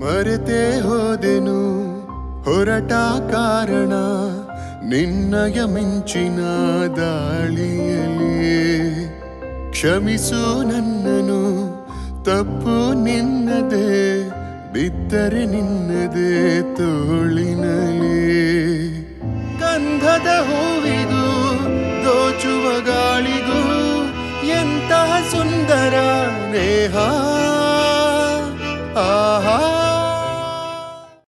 ಮರೆತೇ ಹೋದೆನು. ಹೊರಟ ಕಾರಣ ನಿನ್ನಯ ಮಿಂಚಿನ ದಾಳಿಯಲ್ಲಿ ಕ್ಷಮಿಸು ನನ್ನನು ತಪ್ಪು ನಿನ್ನದೇ, ಬಿದ್ದರೆ ನಿನ್ನದೇ ತೋಳಿನಲಿ. ಗಂಧದ ಹೂವಿಗೂ, ದೋಚುವ ಗಾಳಿಗೂ ಎಂತಹ ಸುಂದರ ನೇಹ. ಆಹಾ.